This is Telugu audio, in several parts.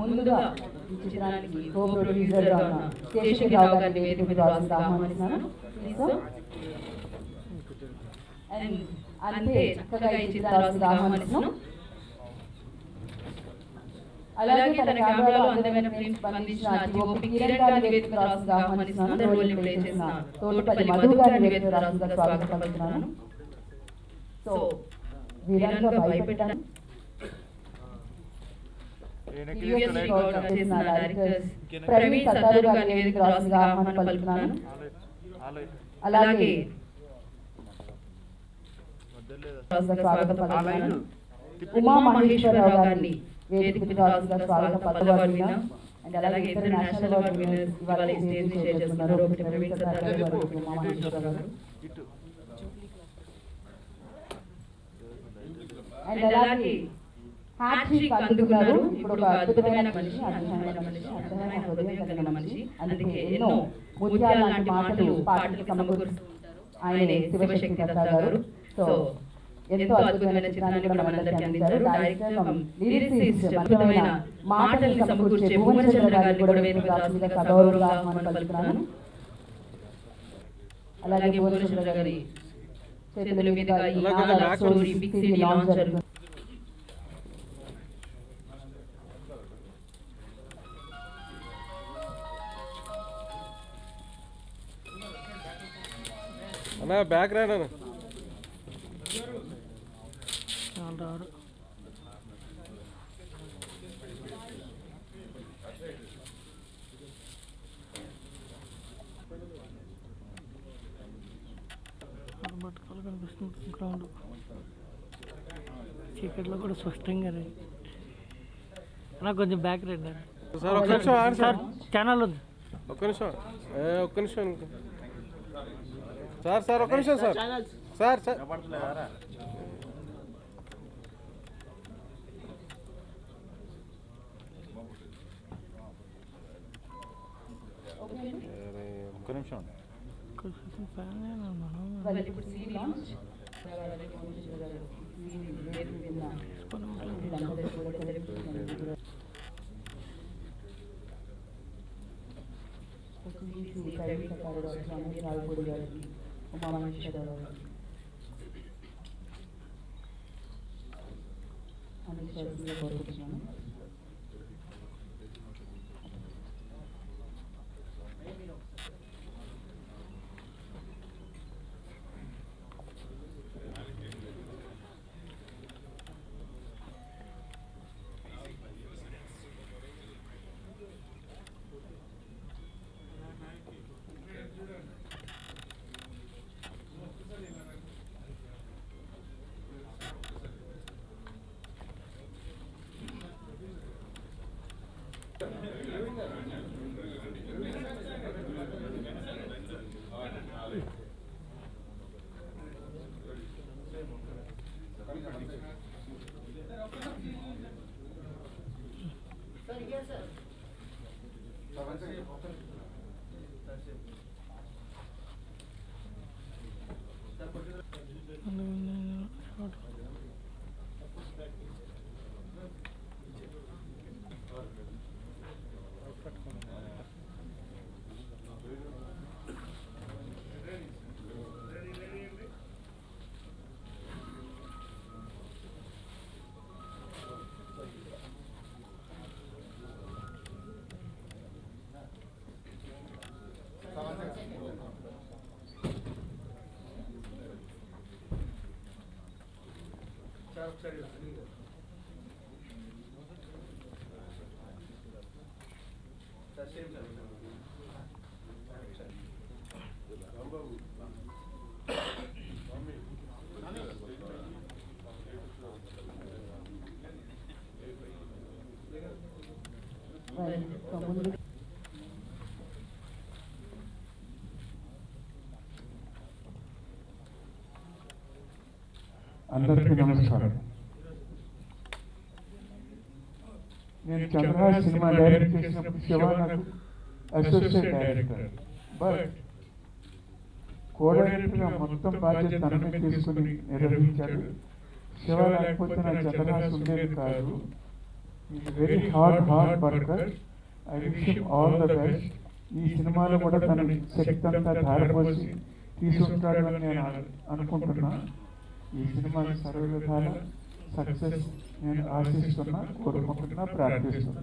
ముందుగా ఈ చిత్రానికి కో ప్రొడ్యూసర్ గారిని వేదిక మీద ఆహ్వానిస్తున్నాను. అండ్ అంతే చక్కగా ఈ ఆహ్వానిస్తున్నాం అలాగే తన కెమెరాలో అందమైన ఫ్రేమ్స్ బంధించిన జిఓపి కిరణ్ గారిని వేదిక రావాల్సిందిగా ఆహ్వానిస్తున్నాను. రోల్ ప్లే చేసిన తోటపల్లి మధు గారిని వేదిక రావాల్సిందిగా స్వాగతం పలుకుతున్నాను. సో వీరంగా భయపెట్టాను ప్రవీణ్ సత్తారు వేదిక ఆహ్వానం అలాగే స్వాగతం పలుకుతున్నాను. ఉమా మహేశ్వరరావు గారిని వేదిక మీద రావాల్సిందిగా స్వాగతం పలకబడిన అండ్ అలాగే ఇతర నేషనల్ అవార్డు విన్నర్స్ ఇవాళ ఈ స్టేజ్ని షేర్ చేస్తున్నారు ఒకటి ప్రవీణ్ సత్తారు గారు మరొకటి ఉమా మహేశ్వరరావు గారు. అండ్ అలాగే హ్యాట్రిక్ అందుకున్నారు ఇప్పుడు ఒక అద్భుతమైన మనిషి అద్భుతమైన మనిషి అద్భుతమైన హృదయం కలిగిన మనిషి. అందుకే ఎన్నో ముత్యాల లాంటి మాటలు పాటలు సమకూరుస్తూ ఉంటారు. ఆయనే శివశక్తి దత్తా గారు సో ఎంతో అద్భుతమైన చిత్రాన్ని కూడా మనందరికీ అందించారు. అద్భుతమైన మాటలు సమకూర్చే భువనచంద్ర గారిని కూడా వేదిక సగౌరవంగా ఆహ్వానం పలుకుతున్నాను. అలాగే భువనచంద్ర గారి చేతుల మీదుగా ఈ Naga story big city launch జరుగుతుంది అన్న బ్యాక్ రాను బట్టకాలు కనిపిస్తుంది గ్రౌండ్ చీకట్లో కూడా స్పష్టంగా రండి. అన్న కొంచెం బ్యాక్ రండి అన్న. సార్ ఒక్క నిమిషం ఆగండి సార్ సార్ ఛానల్ ఉంది ఒక్క నిమిషం ఏ ఒక్క నిమిషం ఇంకో. సార్ సార్ ఒక్క నిమిషం సార్ సార్ సార్ ఒక్క నిమిషం కొంచెం ఫ్యాన్ అయినా మనం వాళ్ళు ఇప్పుడు సిడి లాంచ్ గారికి ఉమామహేశ్వరరావు గారు అందించాల్సిందిగా కోరుకుంటున్నాను ముందు అందరికీ నమస్కారం చంద్రరాజ్ సినిమా డైరెక్ట్ చేసినప్పుడు శివ నాకు అసోసియేట్ డైరెక్టర్ బట్ మొత్తం బాధ్యత తనమే తీసుకుని నిర్వహించాడు. శివ లేకపోతే నా చంద్రహాస్ ఉండేది కాదు. Very hard hard worker I wish all the best ఈ సినిమాలో కూడా తన శక్తి అంతా ధారపోసి తీసుకుంటాడు అని నేను అను- అనుకుంటున్నా. ఈ సినిమా సర్వవిధాల సక్సెస్ నేను ఆశిస్తున్నా కోరుకుంటున్నా ప్రార్థిస్తున్నా.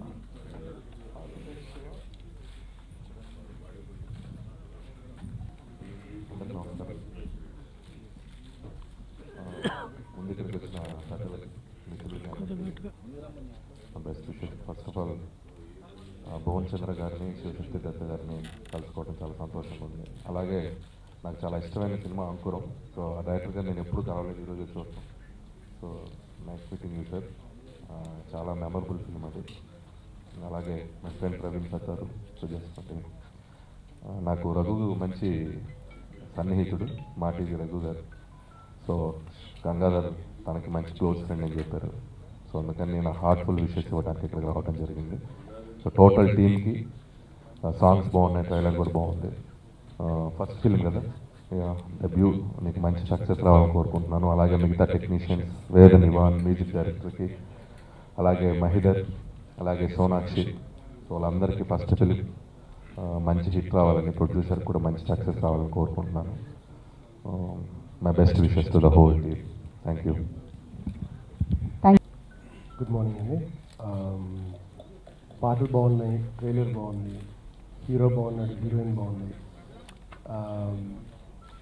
Best wishes first of all Bhuvan Chandra గారిని శివశక్తి దత్త గారిని కలుసుకోవడం చాలా సంతోషంగా ఉంది. అలాగే నాకు చాలా ఇష్టమైన సినిమా అంకురం. సో ఆ డైరెక్టర్ గారు నేను ఎప్పుడు కలవలేదు ఈరోజు చూస్తాను so nice meeting you sir చాలా మెమరబుల్ ఫిల్మ్ అది. అలాగే మై ఫ్రెండ్ ప్రవీణ్ సార్ గారు చేసుకోండి నాకు రఘు మంచి సన్నిహితుడు మా టీవీ రఘు గారు. సో గంగాధర్ తనకి మంచి క్లోజ్ ఫ్రెండ్ అని చెప్పారు. సో అందుకని నేను హార్ట్ఫుల్ విషెస్ ఇవ్వడానికి ఇక్కడికి రావడం జరిగింది. సో టోటల్ టీమ్కి సాంగ్స్ బాగున్నాయి ట్రైలర్ కూడా బాగుంది. ఫస్ట్ ఫిల్మ్ కదా? డెబ్యూ నీకు మంచి సక్సెస్ రావాలని కోరుకుంటున్నాను. అలాగే మిగతా టెక్నీషియన్స్ వేద నివాన్ మ్యూజిక్ డైరెక్టర్కి అలాగే మహిదర్ అలాగే సోనాక్షి సో వాళ్ళందరికీ ఫస్ట్ ఫిలిం మంచి హిట్ రావాలని ప్రొడ్యూసర్ కూడా మంచి సక్సెస్ రావాలని కోరుకుంటున్నాను. My best wishes to the whole team thank you good morning అండి పాటలు బాగున్నాయి ట్రైలర్ బాగుంది హీరో బాగున్నాడు హీరోయిన్ బాగుంది. ఆమ్,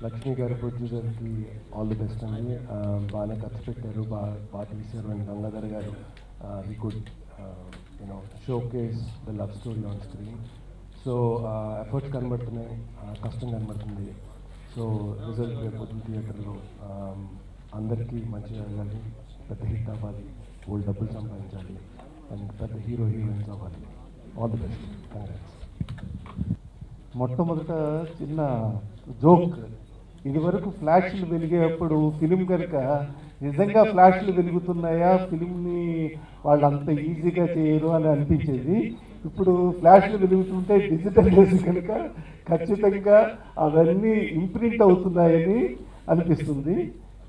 లక్ష్మి గారి గారికి ఆల్ ది బెస్ట్ అండి. బాగానే ఖర్చు పెట్టారు. బాగా బాగా తీశారు అండ్ గంగాధర్ గారు he good you know showcase the love story on screen so efforts కనబడుతున్నాయి. కష్టం కనబడుతుంది. సో రిజల్ట్ రేపు పొద్దున్న థియేటర్లో అందరికీ మంచిగా జరగాలి. పెద్ద హిట్ అవ్వాలి. ఓల్డ్ డబ్బులు సంపాదించాలి. అండ్ పెద్ద హీరో హీరోయిన్స్ అవ్వాలి. ఆల్ ది బెస్ట్ కంగ్రాట్స్ మొట్టమొదట చిన్న జోక్ ఇదివరకు ఫ్లాష్లు వెలిగేటప్పుడు ఫిలిం కనుక నిజంగా ఫ్లాష్లు వెలుగుతున్నాయా? ఫిలింని వాళ్ళు అంత ఈజీగా చేయరు అని అనిపించేది. ఇప్పుడు ఫ్లాష్లు వెలుగుతుంటే డిజిటల్ కనుక ఖచ్చితంగా అవన్నీ ఇంప్రింట్ అవుతున్నాయని అనిపిస్తుంది.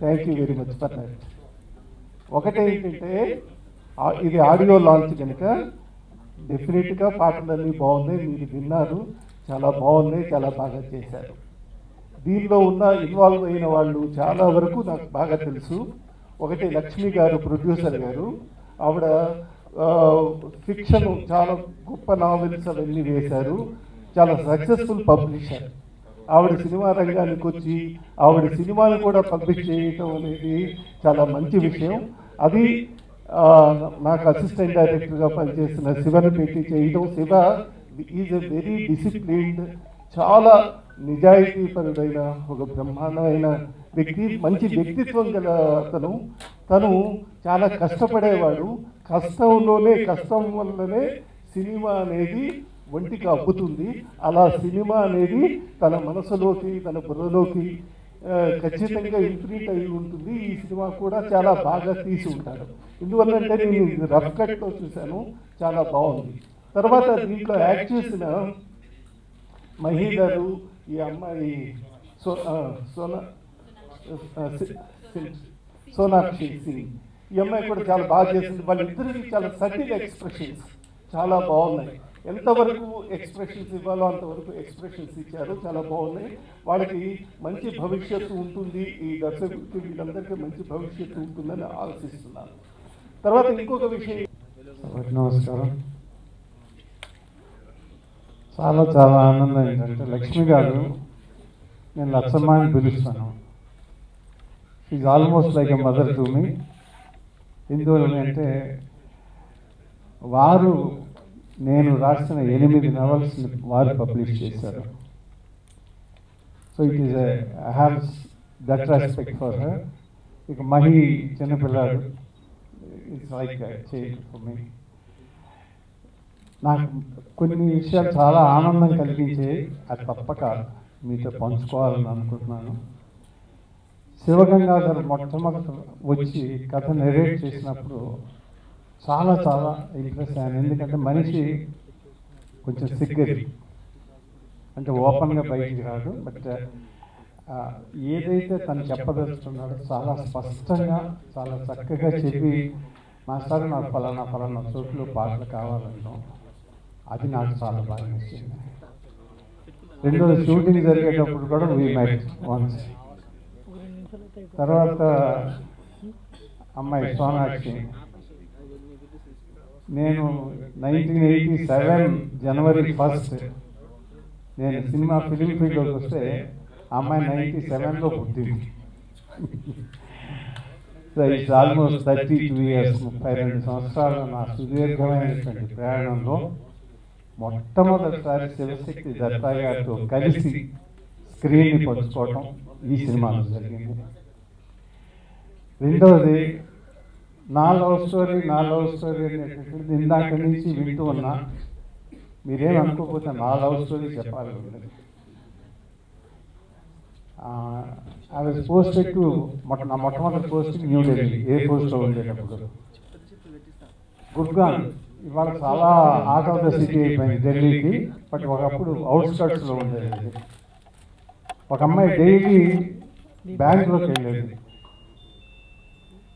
Thank you very much for that ఒకటేంటంటే ఇది ఆడియో లాంచ్ కనుక డెఫినెట్గా పాటలన్నీ బాగున్నాయి. మీరు విన్నారు. చాలా బాగున్నాయి చాలా బాగా చేశారు. దీనిలో ఉన్న ఇన్వాల్వ్ అయిన వాళ్ళు చాలా వరకు నాకు బాగా తెలుసు. ఒకటి లక్ష్మి గారు ప్రొడ్యూసర్ గారు. ఆవిడ ఫిక్షన్ చాలా గొప్ప నావెల్స్ అవన్నీ వేశారు. చాలా సక్సెస్ఫుల్ పబ్లిషర్ ఆవిడ సినిమా రంగానికి వచ్చి ఆవిడ సినిమాలు కూడా పబ్లిష్ చేయటం అనేది చాలా మంచి విషయం. అది నాకు అసిస్టెంట్ డైరెక్టర్గా పనిచేసిన శివని పెట్టి చేయడం Shiva is a very disciplined చాలా నిజాయితీపరుడైన ఒక బ్రహ్మాండమైన వ్యక్తి మంచి వ్యక్తిత్వం గల అతను. తను చాలా కష్టపడేవాడు. కష్టంలోనే కష్టం వల్లనే సినిమా అనేది ఒంటికి అబ్బుతుంది. అలా సినిమా అనేది తన మనసులోకి తన బుర్రలోకి ఖచ్చితంగా ఇంప్రింట్ అయి ఉంటుంది. ఈ సినిమా కూడా చాలా బాగా తీసి ఉంటాడు. ఎందువల్లంటే నేను రఫ్ కట్లో చూశాను. చాలా బాగుంది. తర్వాత దీంట్లో యాక్ట్ చేసిన మహిళలు ఈ అమ్మాయి సో సోనా సి- సోనాక్షి సింగ్. ఈ అమ్మాయి కూడా చాలా బాగా చేసింది. వాళ్ళిద్దరికి చాలా సటిల్ ఎక్స్ప్రెషన్స్ చాలా బాగున్నాయి. ఎంతవరకు ఎక్స్ప్రెషన్స్ ఇవ్వాలో అంతవరకు ఎక్స్ప్రెషన్స్ ఇచ్చారు. చాలా బాగున్నాయి. వాళ్ళకి మంచి భవిష్యత్తు ఉంటుంది. ఈ దర్శకుడికి వీళ్ళందరికీ మంచి భవిష్యత్తు ఉంటుందని ఆలోచిస్తున్నాను తర్వాత ఇంకొక విషయం. నమస్కారం. చాలా చాలా ఆనందం ఏంటంటే లక్ష్మి గారు నేను లచ్చమ్మ అని పిలుస్తాను is almost like a mother to me ఎందువల్ల వారు నేను రాసిన ఎనిమిది నవల్స్ని వారు పబ్లిష్ చేశారు. So it is I have that respect for her ఇక మహి చిన్నపిల్లాడు it's like child for me నాకు కొన్ని విషయాలు చాలా ఆనందం కలిగించే అది తప్పక మీతో పంచుకోవాలని అనుకుంటున్నాను శివగంగాధర్ మొట్టమొదట వచ్చి కథ నెరేట్ చేసినప్పుడు చాలా చాలా ఇంప్రెస్ అయ్యాను. ఎందుకంటే మనిషి కొంచెం సిగ్గరి. అంటే ఓపెన్గా బయటికి రాడు బట్ ఏదైతే తను చెప్పదలుచుకున్నాడో చాలా స్పష్టంగా చాలా చక్కగా చెప్పి మాస్టర్ నాకు ఫలానా ఫలానా చోట్లు పాటలు కావాలంటాం అది నాకు చాలా బాగా నచ్చింది రెండోది షూటింగ్ జరిగేటప్పుడు కూడా వీ మెట్ వన్స్ తర్వాత అమ్మాయి సోనాక్షి. నేను nineteen eighty seven January first నేను సినిమా ఫిలిం ఫీల్డ్లోకి వస్తే అమ్మాయి నైన్టీ సెవెన్లో పుట్టింది. So it's almost thirty two years ముప్పై రెండు సంవత్సరాల నా సుదీర్ఘమైనటువంటి ప్రయాణంలో మొట్టమొదటిసారి శివశక్తి దత్తా గారితో కలిసి స్క్రీన్ని పంచుకోవటం ఈ సినిమాలో జరిగింది. రెండవది నా లవ్ స్టోరీ నా లవ్ స్టోరీ అనేటటువంటిది ఇందాక నుంచి వింటూ ఉన్నా. మీరేం అనుకోకపోతే నా లవ్ స్టోరీ చెప్పాలి ఉన్నది ఐ వాజ్ పోస్టెడ్ టు మొట్ట నా మొట్టమొదటి పోస్టింగ్ న్యూఢిల్లీ ఏ పోస్ట్లో ఉండేటప్పుడు? గుర్గాన్. ఇవాళ చాలా హార్ట్ ఆఫ్ ద సిటీ అయిపోయింది ఢిల్లీకి. బట్ ఒకప్పుడు అవుట్స్కట్స్లో ఉండేది. ఒక అమ్మాయి డైలీ బ్యాంక్లోకి వెళ్ళేది.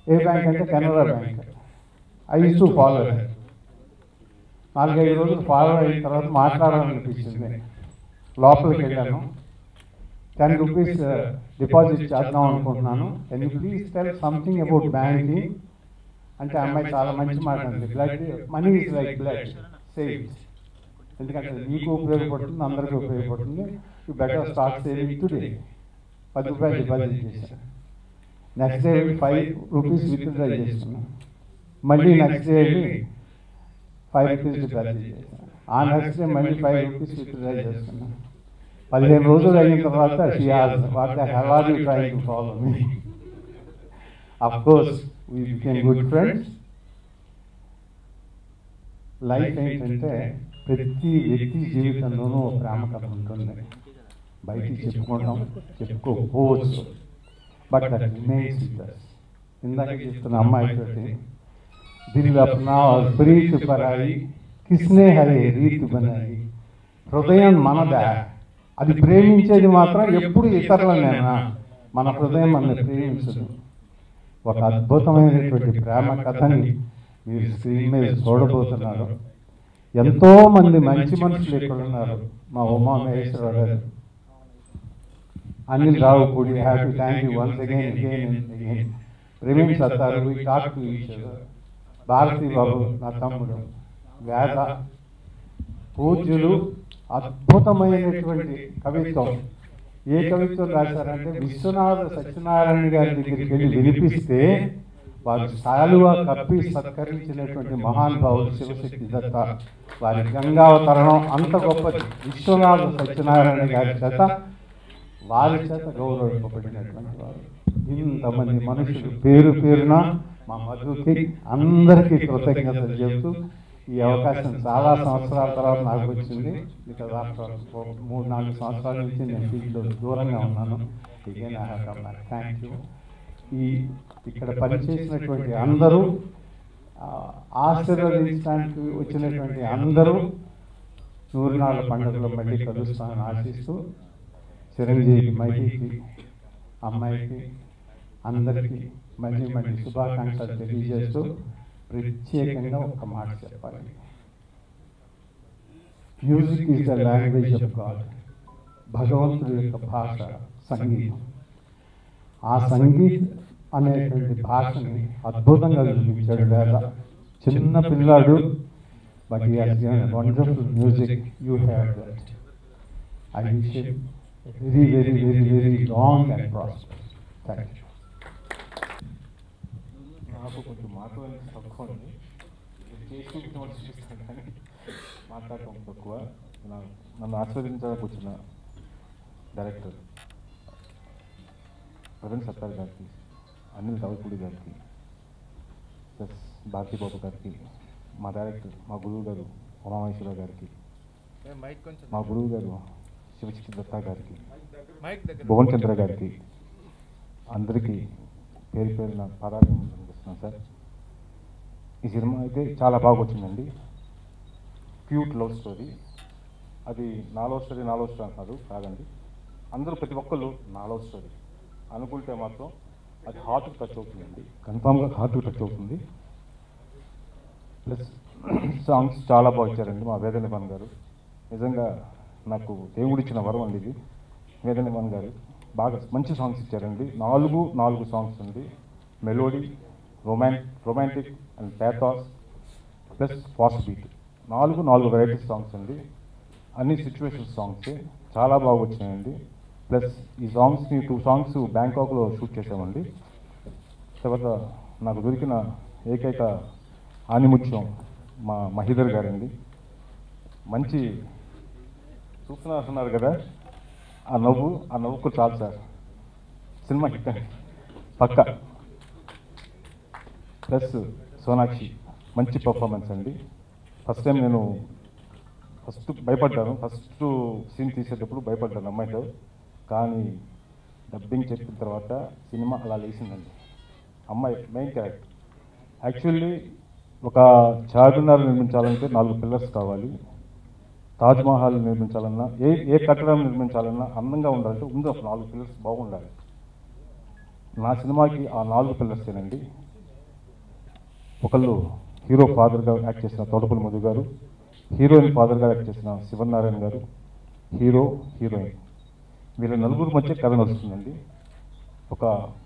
ఏ బ్యాంక్ అంటే Canara bank I to follow నాలుగైదు రోజులు ఫాలో అయిన తర్వాత మాట్లాడాలనిపించింది. లోపలికి వెళ్ళాను. టెన్ రూపీస్ డిపాజిట్ చేద్దాం అనుకుంటున్నాను. You please tell something about banking అంటే అమ్మాయి చాలా మంచి మాట అంది. Blood money is like blood saves ఎందుకంటే నీకు ఉపయోగపడుతుంది అందరికీ ఉపయోగపడుతుంది. You better start saving today పది రూపాయలు డిపాజిట్ చేశాను next day five rupees withdraw చేసుకున్నాను మళ్ళీ next day five rupees deposit చేశాను ఆ నెక్స్ట్ డే మళ్ళీ ఫైవ్ రూపీస్ విత్డ్రా చేసుకున్నాను పదిహేను రోజులు అయిన తర్వాత she has what have are you trying to follow me of course we became good friends. Life ఏంటంటే ప్రతి వ్యక్తి జీవితంలోనూ ప్రేమ కథ ఉంటుంది. బయటికి చెప్పుకోవటం చెప్పుకోకపోవచ్చు. బట్ దట్ రిమైన్స్ ఇందాక చెప్తున్న అమ్మాయితోటి దిల్ ప్రీతి పరాయి కిస్నే హరే రీతి బనాయి హృదయం మనద? అది ప్రేమించేది మాత్రం ఎప్పుడు ఇతరులనేనా? మన హృదయం మన ప్రేమించదు. ఒక అద్భుతమైనటువంటి ప్రేమ కథని మీరు స్క్రీన్ మీద చూడబోతున్నారు. ఎంతో మంది మంచి మనుషులు ఇక్కడ ఉన్నారు. మా ఉమా మహేశ్వరరావు గారు. Anil Ravipudi have to thank you once again Praveen Sattaru we talk to each Bharathi Babu నా తమ్ముడు వేద పూజ్యులు అద్భుతమైనటువంటి కవిత్వం ఏ కవిత్వం రాశారంటే విశ్వనాథ సత్యనారాయణ గారి దగ్గరికి వెళ్ళి వినిపిస్తే వారు శాలువా కప్పి సత్కరించినటువంటి మహానుభావులు శివశక్తి దత్త. వారి గంగావతరణం అంత గొప్పది. విశ్వనాథ సత్యనారాయణ గారి చేత వారి చేత గౌరవింపబడినటువంటి వారు. ఇంతమంది మనుషులు పేరు పేరున మా మధుకి అందరికీ కృతజ్ఞతలు చెబుతూ ఈ అవకాశం చాలా సంవత్సరాల తర్వాత నాకు వచ్చింది. ఇక మూడు నాలుగు సంవత్సరాల నుంచి నేను ఫీల్డ్లో దూరంగా ఉన్నాను. థ్యాంక్ యూ ఈ ఇక్కడ పనిచేసినటువంటి అందరూ ఆశీర్వదించడానికి వచ్చినటువంటి అందరూ నూరునాళ్ళ పండుగలో మళ్ళీ కలుస్తానని ఆశిస్తూ చిరంజీవి మహికి అమ్మాయికి అందరికీ మళ్ళీ మళ్ళీ శుభాకాంక్షలు తెలియజేస్తూ ప్రత్యేకంగా ఒక మాట చెప్పాలి music is the language of god భగవంతుడి యొక్క భాష సంగీతం ఆ సంగీత్ అనేటువంటి భాషని అద్భుతంగా చూపించాడు వేద చిన్న పిల్లాడు but wonderful music you have that I wish very very very very long and prosper thank you నాకు కొంచెం మాట్లాడడానికి తక్కువ ఉంది. చేసి చూపిస్తాను కానీ మాట్లాడటం తక్కువ. నన్ను ఆస్వాదించడానికి వచ్చిన డైరెక్టర్ ప్రవీణ్ సత్తార్ గారికి అనిల్ రావుపూడి గారికి ప్లస్ భారతీ బాబు గారికి మా డైరెక్టర్ మా గురువు గారు ఉమామేశ్వర గారికి మా గురువు గారు శివచిత్ర దత్తా గారికి భువన్ చంద్ర గారికి అందరికీ పేరు పేరున పదాలు సార్. ఈ సినిమా అయితే చాలా బాగా వచ్చిందండి క్యూట్ లవ్ స్టోరీ అది నా లవ్ స్టోరీ నా లవ్ స్టోరీ అంటున్నారు కాదండి. అందరూ ప్రతి ఒక్కళ్ళు నా లవ్ స్టోరీ అనుకుంటే మాత్రం అది హార్ట్కి టచ్ అవుతుందండి. కన్ఫామ్గా హార్ట్కి టచ్ అవుతుంది. ప్లస్ సాంగ్స్ చాలా బాగా ఇచ్చారండి మా వేదనివన్ గారు. నిజంగా నాకు దేవుడు ఇచ్చిన వరం అండి ఇది. వేదనివన్ గారు బాగా మంచి సాంగ్స్ ఇచ్చారండి. నాలుగు నాలుగు సాంగ్స్ ఉంది melody రొమాన్ romantic and pathos plus fast beat నాలుగు నాలుగు వెరైటీ సాంగ్స్ అండి. అన్ని సిచ్యువేషన్ సాంగ్స్ చాలా బాగా వచ్చినాయండి. ప్లస్ ఈ సాంగ్స్ని టూ సాంగ్స్ బ్యాంకాక్లో షూట్ చేసామండి తర్వాత నాకు దొరికిన ఏకైక ఆనిముత్యం మా మహీధర్ గారండి. మంచి చూస్తున్నారు కదా? ఆ నవ్వు ఆ నవ్వుకు చాలు సార్. సినిమా హిట్ అండి. పక్క. ప్లస్ సోనాక్షి మంచి పర్ఫార్మెన్స్ అండి. ఫస్ట్ టైం నేను ఫస్ట్ భయపడ్డాను. ఫస్ట్ సీన్ తీసేటప్పుడు భయపడ్డాను అమ్మాయితో. కానీ డబ్బింగ్ చెప్పిన తర్వాత సినిమా అలా లేచిందండి. అమ్మాయి మెయిన్ క్యారెక్టర్ యాక్చువల్లీ ఒక చార్మినార్ నిర్మించాలంటే నాలుగు పిల్లర్స్ కావాలి. తాజ్మహల్ నిర్మించాలన్నా ఏ ఏ కట్టడం నిర్మించాలన్నా అందంగా ఉండాలంటే ఉంది ఒక నాలుగు పిల్లర్స్ బాగుండాలి. నా సినిమాకి ఆ నాలుగు పిల్లర్సేనండి ఒకళ్ళు హీరో ఫాదర్గా యాక్ట్ చేసిన తోటపల్లి మధు గారు హీరోయిన్ ఫాదర్గా యాక్ట్ చేసిన శివనారాయణ గారు హీరో హీరోయిన్. వీళ్ళ నలుగురు మధ్య కథ నడుస్తుందండి. ఒక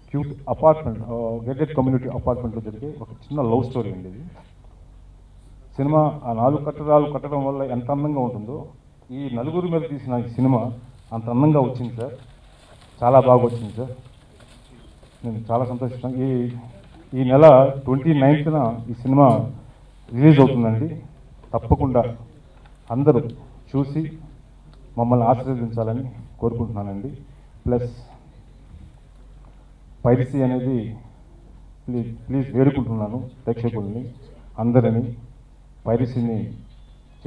క్యూట్ అపార్ట్మెంట్ గెటెడ్ కమ్యూనిటీ అపార్ట్మెంట్లో జరిగే ఒక చిన్న లవ్ స్టోరీ అండి ఇది. సినిమా ఆ నాలుగు కట్టడాలు కట్టడం వల్ల ఎంత అందంగా ఉంటుందో ఈ నలుగురు మీద తీసిన ఈ సినిమా అంత అందంగా వచ్చింది సార్. చాలా బాగా వచ్చింది సార్. నేను చాలా సంతోషిస్తాను ఈ ఈ నెల ట్వంటీ నైన్త్న ఈ సినిమా రిలీజ్ అవుతుందండి. తప్పకుండా అందరూ చూసి మమ్మల్ని ఆశీర్వదించాలని కోరుకుంటున్నానండి. ప్లస్ పైరసీ అనేది ప్లీజ్ ప్లీజ్ వేడుకుంటున్నాను ప్రేక్షకుల్ని అందరిని. పైరసీని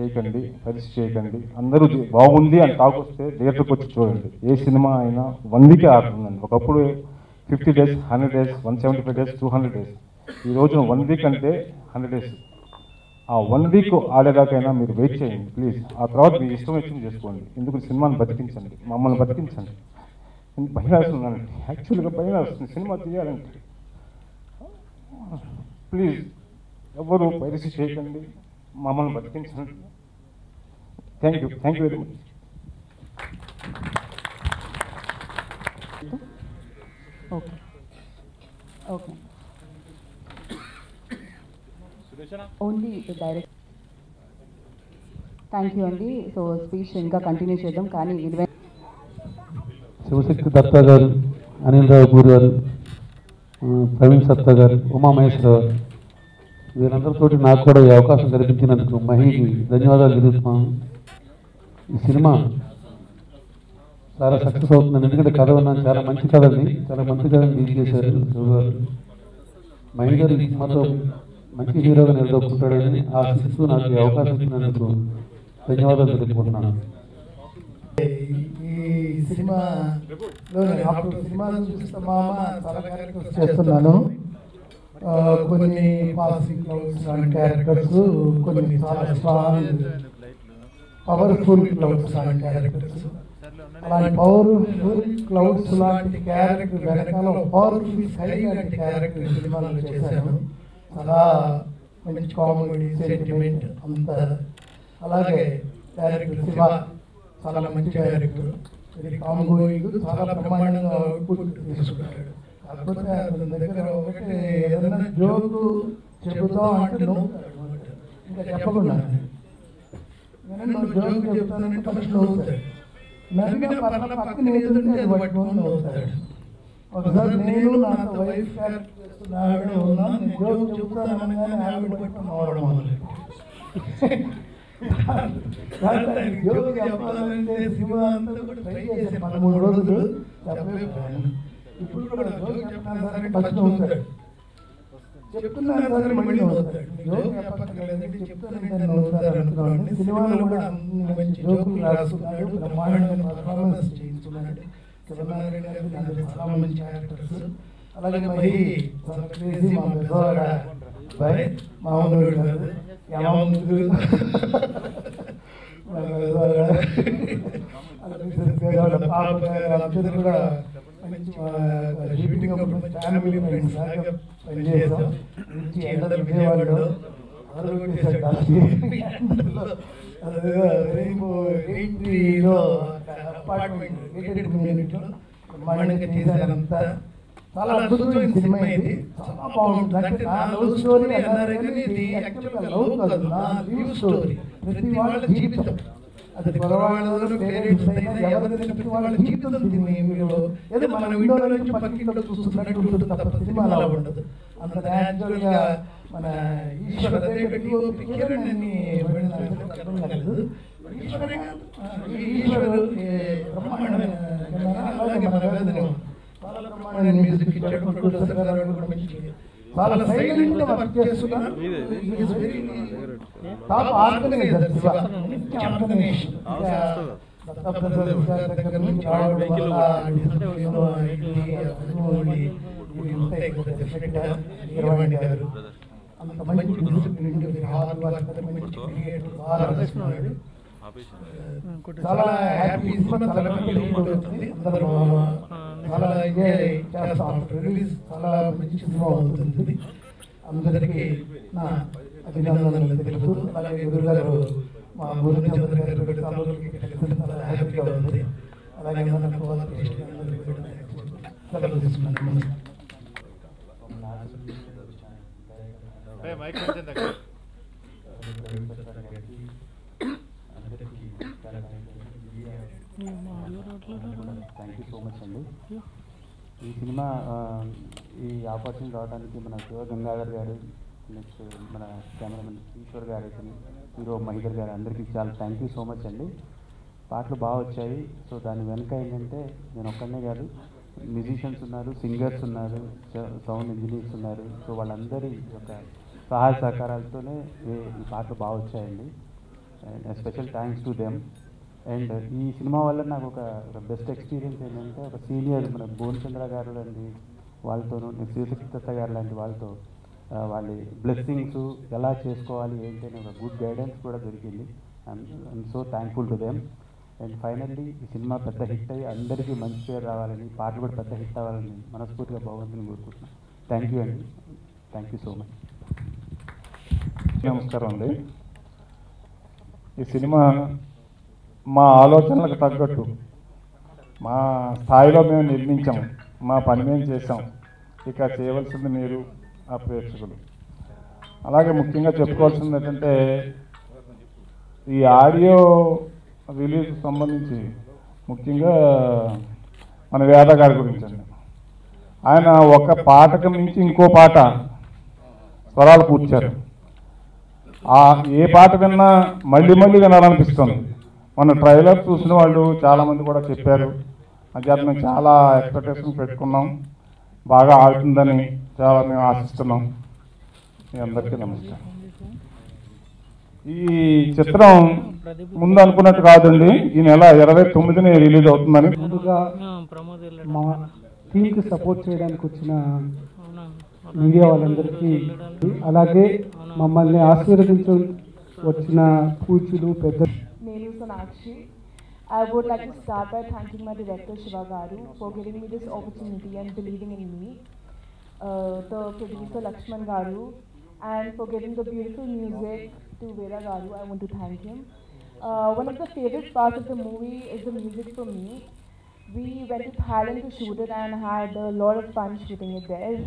చేయకండి పైరసీ చేయకండి. అందరూ బాగుంది అని టాక్ వస్తే థియేటర్కి వచ్చి చూడండి. ఏ సినిమా అయినా వన్ ఆడుతుందండి. ఒకప్పుడు fifty days hundred days one seventy five days two hundred days. ఈ రోజున వన్ వీక్ అంటే హండ్రెడ్ డేస్. ఆ వన్ వీక్ ఆడేదాకైనా మీరు వెయిట్ చేయండి ప్లీజ్. ఆ తర్వాత మీ ఇష్టం వచ్చింది చేసుకోండి. ఎందుకు సినిమాని బతికించండి మమ్మల్ని బతికించండి. నేను భయం వేస్తున్నానండి యాక్చువల్గా భయం వేస్తుంది సినిమా తీయాలంటే. ప్లీజ్ ఎవరు పైరసీ చేయకండి మమ్మల్ని బతికించండి. Thank you thank you very much. Okay. Okay. Only direct. Thank you అండి. సో స్పీచ్ ఇంకా కంటిన్యూ చేద్దాం. కానీ ఇరవై శివశక్తి దత్తా గారు అనిల్ రావు పూర్ గారు ప్రవీణ్ సత్తా గారు ఉమామహేశ్వర గారు వీరందరితోటి నాకు కూడా ఈ అవకాశం కల్పించినందుకు మహికి ధన్యవాదాలు తెలుస్తున్నాను ఈ సినిమా చాలా సక్సెస్ అవుతుందండి ఎందుకంటే కథ ఉన్నాను చాలా మంచి కథ అండి చాలా మంచి కథని డీల్ చేశారు. శివ గారు మహి గారు ఈ మంచి హీరోగా నిలదొక్కుంటాడని ఆశిస్తూ నాకు ఈ అవకాశం ఇచ్చినందుకు ధన్యవాదాలు తెలుపుకుంటున్నాను. ఈ సినిమాలో అప్పుడు సినిమాలు చూసిన మామ చాలా క్యారెక్టర్స్ చేస్తున్నాను. కొన్ని పాసింగ్ క్లౌడ్స్ లాంటి క్యారెక్టర్స్ కొన్ని చాలా స్ట్రాంగ్ పవర్ఫుల్ క్లౌడ్స్ లాంటి క్యారెక్టర్స్. అలాంటి పవర్ఫుల్ క్లౌడ్స్ లాంటి క్యారెక్టర్ వెనకాల పవర్ఫుల్ స్కై లాంటి క్యారెక్టర్ సినిమాలు చేశాను. చాలా మంచి కామెడీ సెంటిమెంట్ అంత. అలాగే డైరెక్టర్ శివ చాలా మంచి డైరెక్టర్. ఇది కామ్ చాలా బ్రహ్మాండంగా అవుట్పుట్ తీసుకుంటాడు. కాకపోతే అతని దగ్గర ఒకటి ఏదైనా జోకు చెబుతాం అంటే ఇంకా చెప్పకుండా. నేను నువ్వు జోక్ చెప్తానంటే ఫస్ట్ నవ్వుతాడు నవ్విన పక్కన పక్కన ఏదంటే అది పట్టుకొని నవ్వుతాడు ఒకసారి నేను నాతో వైఫ్ ఆవిడ ఉన్నా నేను జోక్ చెబుతానని ఆవిడ పట్టుకొని నవ్వడం మొదలు జోక్ చెప్పాలంటే శివ అంతా కూడా ట్రై చేశాను పదమూడు రోజులు చెప్పలేకపోయాను ఇప్పుడు కూడా జోక్ సరే ఫస్ట్ నవ్వుతాడు చెప్తున్నాను సరే మళ్ళీ చెప్పక్కర్లేదంటే చెప్తానంటే అనుకున్నాను సినిమాలో కూడా అన్ని మంచి జోకులు రాసుకున్నాడు. బ్రహ్మాండమైన పర్ఫార్మెన్స్ చేయించుకున్నాడు శివనారాయణ గారు దాంట్లో చాలా మంచి క్యారెక్టర్స్ అలాగే మరి చాలా క్రేజీ మా పెద్దవాడ అబ్బాయి మామూలు కాదు. యామముడు పాప అందరూ కూడా మంచి షూటింగ్ అప్పుడు ఫ్యామిలీ ఫ్రెండ్స్ లాగా పనిచేసాం మంచి ఎండలు విజయవాడలో అపార్ట్మెంట్ గేటెడ్ కమ్యూనిటీలో బ్రహ్మాండంగా చేశారంతా. చాలా అద్భుతమైన సినిమా ఇది. చాలా బాగుంటుంది. అంటే నా లవ్ స్టోరీ అన్నారు కానీ ఇది యాక్చువల్గా లవ్ కాదు నా లీవ్ స్టోరీ. ప్రతి వాళ్ళ జీవితం. అది పొరవాళ్ళు పేరెంట్స్ అయినా ఎవరైనా ప్రతి వాళ్ళ జీవితం దీన్ని మీరు ఏదో మన విండోలో నుంచి పక్కింట్లో చూస్తున్నట్టు ఉంటుంది తప్ప సినిమా అలా ఉండదు అంత న్యాచురల్గా మన ఈశ్వర కిరణ్ అర్థం కాలేదు ఈశ్వరుడు బ్రహ్మాండమైన అలాగే మన వేదన చాలా బ్రహ్మాండమైన మ్యూజిక్ ఇచ్చాడు ప్రొడ్యూసర్ గారు కూడా మంచి చాలా సైలెంట్ వర్క్ చేస్తున్నారు. Top organiser Shiva. ఆర్గనైజేషన్ దగ్గర నుంచి ఉంటాయి. కదా డెఫినెట్గా వీరవాణి గారు అంత మంచి డిసిప్లిన్ హార్డ్ వర్క్ మంచి క్రియేటర్ బాగా చాలా హ్యాపీ చాలా అవుతుంది అందరూ చాలా ఎంజాయ్ చేస్తాం రిలీజ్ చాలా మంచి సినిమా అవుతుంది అందరికీ నా అభినందనలు తెలుపుతూ అలాగే గురుగారు మా గురుచంద్ర గారు చాలా హ్యాపీగా ఉంది. అలాగే సెలవు తీసుకున్నాను థ్యాంక్ యూ సో మచ్ అండి. ఈ సినిమా ఈ ఆపర్చునిటీ రావడానికి మన శివ గంగాధర్ గారు నెక్స్ట్ మన కెమెరామెన్ ఈశ్వర్ గారు అయితే హీరో మహిదర్ గారు అందరికీ చాలా థ్యాంక్ యూ సో మచ్ అండి. పాటలు బాగా వచ్చాయి. సో దాని వెనుక ఏంటంటే నేను ఒక్కడనే కాదు మ్యూజిషియన్స్ ఉన్నారు సింగర్స్ ఉన్నారు సౌండ్ ఇంజనీర్స్ ఉన్నారు. సో వాళ్ళందరి యొక్క సహాయ సహకారాలతోనే ఈ- ఈ పాటలు బాగా వచ్చాయండి. And special thanks to them and ఈ సినిమా వల్ల నాకు ఒక బెస్ట్ ఎక్స్పీరియన్స్ ఏంటంటే ఒక సీనియర్ మన భువనచంద్ర గారు లాంటి వాళ్ళతోనూ నెక్స్ట్ శివశక్తి దత్త గారు లాంటి వాళ్ళతో వాళ్ళ బ్లెస్సింగ్స్ ఎలా చేసుకోవాలి ఏంటి అనే ఒక గుడ్ గైడెన్స్ కూడా దొరికింది. I'm so thankful to them and finally ఈ సినిమా పెద్ద హిట్ అయ్యి అందరికీ మంచి పేరు రావాలని పాటలు కూడా పెద్ద హిట్ అవ్వాలని మనస్ఫూర్తిగా భగవంతుని కోరుకుంటున్నాను. థ్యాంక్ యూ అండి. థ్యాంక్ యూ సో మచ్ నమస్కారం అండి. ఈ సినిమా మా ఆలోచనలకు తగ్గట్టు మా స్థాయిలో మేము నిర్మించాం మా పని మేము చేసాం ఇక చేయవలసింది మీరు ఆ ప్రేక్షకులు. అలాగే ముఖ్యంగా చెప్పుకోవాల్సింది ఏంటంటే ఈ ఆడియో రిలీజ్ సంబంధించి ముఖ్యంగా మన వేద గారి గురించి అండి. ఆయన ఒక పాటకు మించి ఇంకో పాట స్వరాలు కూర్చారు ఆ ఏ పాట విన్నా మళ్ళీ మళ్ళీ వినాలనిపిస్తుంది. మన ట్రైలర్ చూసిన వాళ్ళు చాలామంది కూడా చెప్పారు. అధ్యాత్మం చాలా ఎక్స్పెక్టేషన్ పెట్టుకున్నాం. బాగా ఆడుతుందని చాలా మేము ఆశిస్తున్నాం. మీ అందరికీ నమస్కారం. ఈ చిత్రం ముందు అనుకున్నట్టు కాదండి. ఈ నెల ఇరవై తొమ్మిదిని రిలీజ్ అవుతుందని. ముందుగా మా టీంకి సపోర్ట్ చేయడానికి వచ్చిన మీడియా వాళ్ళందరికీ అలాగే మమ్మల్ని ఆశీర్వదించ వచ్చిన కూచులు పెద్ద is Sonakshi. I would like to start by thanking my director Shiva Garu for giving me this opportunity and believing in me. Uh, the producer Lakshman Garu and for giving the beautiful music to Vera Garu. I want to thank him. Uh, one of the favorite parts of the movie is the music for me. We went to Thailand to shoot it and had a lot of fun shooting it there.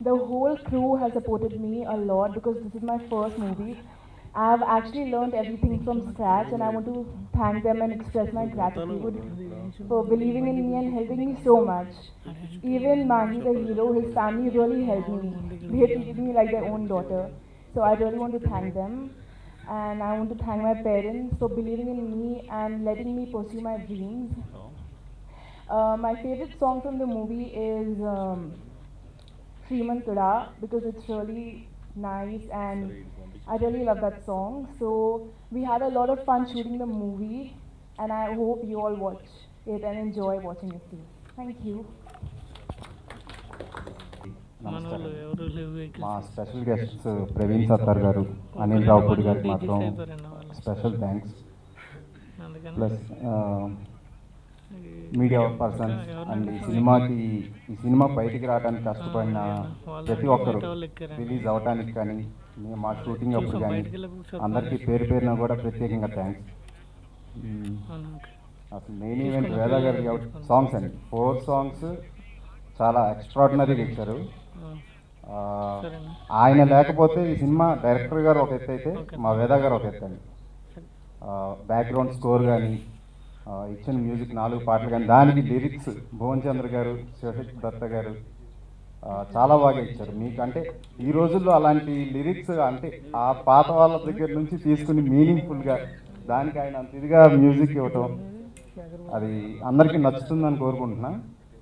The whole crew has supported me a lot because this is my first movie. I've actually learned everything from scratch and I want to thank them and express my gratitude for believing in me and helping me so much. Even Mahi, the hero, his family really helped me. They treated me like their own daughter. So I really want to thank them. And I want to thank my parents for believing in me and letting me pursue my dreams. Uh, my favorite song from the movie is um, Srimantura because it's really nice and I really love that song. So we had a lot of fun shooting the movie and I hope you all watch it and enjoy watching it too. Thank you. మా స్పెషల్ గెస్ట్స్ ప్రవీణ్ సత్తార్ గారు అనిల్ రావుపూడి గారికి మాత్రం special thanks plus media persons and ఈ సినిమాకి ఈ సినిమా బయటికి రావడానికి కష్టపడిన ప్రతి ఒక్కరు రిలీజ్ అవ్వడానికి కానీ మేము మా షూటింగ్ అప్పుడు కానీ అందరికీ పేరు పేరున కూడా ప్రత్యేకంగా థ్యాంక్స్ అసలు మెయిన్ ఈవెంట్ వేద గారి సాంగ్స్ అండి. ఫోర్ సాంగ్స్ చాలా ఎక్స్ట్రాడినరీగా ఇచ్చారు. ఆయన లేకపోతే ఈ సినిమా డైరెక్టర్ గారు ఒక ఎత్తు అయితే మా వేద గారు ఒక ఎత్తు అండి. బ్యాక్గ్రౌండ్ స్కోర్ కానీ ఇచ్చిన మ్యూజిక్ నాలుగు పాటలు కానీ దానికి లిరిక్స్ భువన్ చంద్ర గారు శివశక్తి దత్త గారు చాలా బాగా ఇచ్చారు. మీకంటే ఈ రోజుల్లో అలాంటి లిరిక్స్ అంటే ఆ పాత వాళ్ళ దగ్గర నుంచి తీసుకుని మీనింగ్ఫుల్గా దానికి ఆయన అంత ఇదిగా మ్యూజిక్ ఇవ్వటం అది అందరికీ నచ్చుతుందని కోరుకుంటున్నా.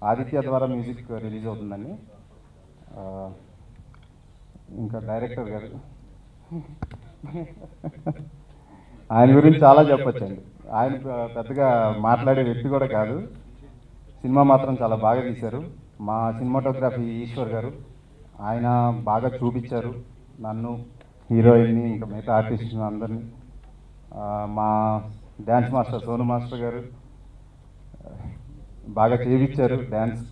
ఆదిత్య ద్వారా మ్యూజిక్ రిలీజ్ అవుతుందని. ఇంకా డైరెక్టర్ గారు. ఆయన గురించి చాలా చెప్పచ్చండి. ఆయన పెద్దగా మాట్లాడే వ్యక్తి కూడా కాదు. సినిమా మాత్రం చాలా బాగా తీశారు. మా సినిమాటోగ్రఫీ ఈశ్వర్ గారు. ఆయన బాగా చూపించారు నన్ను హీరోయిన్ని ఇంకా మిగతా ఆర్టిస్ట్ అందరినీ. మా డ్యాన్స్ మాస్టర్ సోను మాస్టర్ గారు బాగా చేయించారు డ్యాన్స్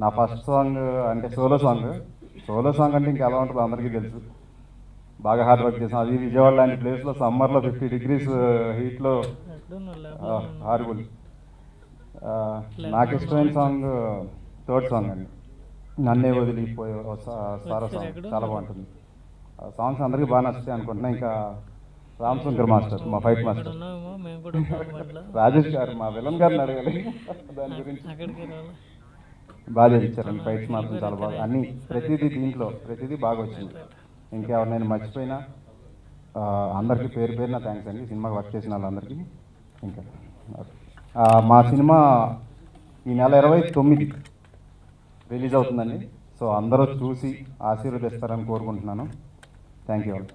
నా ఫస్ట్ సాంగ్ అంటే సోలో సాంగ్. సోలో సాంగ్ అంటే ఇంకా ఎలా ఉంటుందో అందరికీ తెలుసు. బాగా హార్డ్ వర్క్ చేసాం అది విజయవాడ లాంటి ప్లేస్లో సమ్మర్లో ఫిఫ్టీ డిగ్రీస్ హీట్లో హార్బుల్. నాకు ఇష్టమైన సాంగ్ థర్డ్ సాంగ్ అండి. నన్నే వదిలిపోయే సారా సాంగ్ చాలా బాగుంటుంది ఆ సాంగ్స్ అందరికీ బాగా నచ్చుతాయి అనుకుంటున్నా. ఇంకా రామ్ శంకర్ మాస్టర్ మా ఫైట్ మాస్టర్. రాజేష్ గారు మా విలన్ గారిని అడగాలి దాని గురించి. బాగా చేయించారండి. ఫైట్స్ మాత్రం చాలా బాగా. అన్ని ప్రతిదీ దీంట్లో ప్రతిదీ బాగా వచ్చింది. ఇంకెవరినైనా మర్చిపోయినా అందరికీ పేరు పేరున థ్యాంక్స్ అండి. సినిమాకి వర్క్ చేసిన వాళ్ళందరికీ. ఇంకా మా సినిమా ఈ నెల ఇరవై తొమ్మిది. రిలీజ్ అవుతుందండి. సో అందరూ చూసి ఆశీర్వదిస్తారని కోరుకుంటున్నాను. Thank you all.